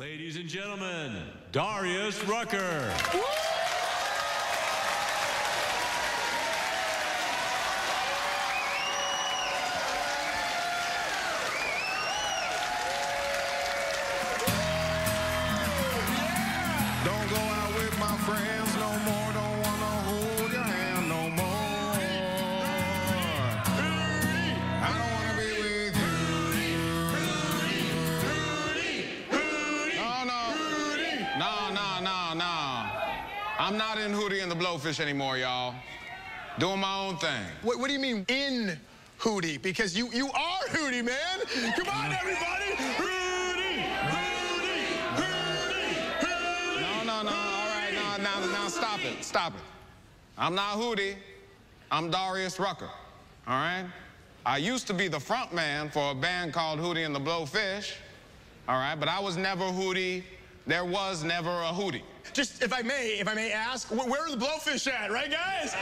Ladies and gentlemen, Darius Rucker. Don't No, no, no, no. I'm not in Hootie and the Blowfish anymore, y'all. Doing my own thing. What, what do you mean in Hootie? Because you you are Hootie, man. Come on, everybody. Hootie, Hootie, Hootie, Hootie. No, no, no. All right, no, now, now stop it. Stop it. I'm not Hootie. I'm Darius Rucker. All right? I used to be the front man for a band called Hootie and the Blowfish. All right, but I was never Hootie. There was never a Hootie. Just if I may, if I may ask, wh- where are the blowfish at, right, guys?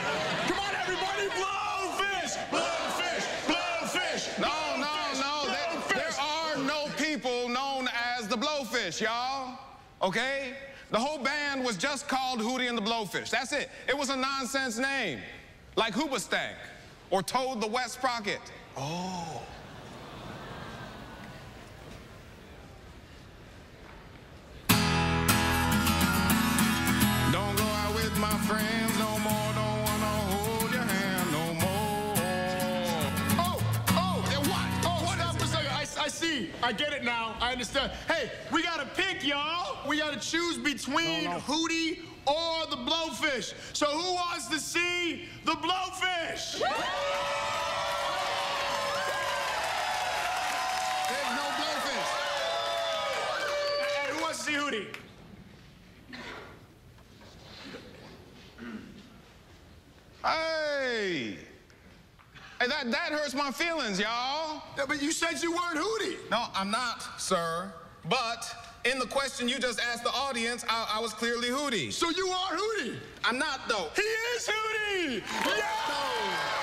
Come on, everybody, blowfish, blowfish, blowfish. No, no, no. There, there are no people known as the Blowfish, y'all. Okay? The whole band was just called Hootie and the Blowfish. That's it. It was a nonsense name, like Hoobastank or Toad the Wet Sprocket. Oh. I get it now. I understand. Hey, we gotta pick, y'all. We gotta choose between No, no. Hootie or the blowfish. So who wants to see the blowfish? There's no Blowfish. Hey, who wants to see Hootie? Hey. Hey, that, that hurts my feelings, y'all. But you said you weren't Hootie. No, I'm not, sir. But in the question you just asked the audience, I, I was clearly Hootie. So you are Hootie. I'm not, though. He is Hootie. Yeah!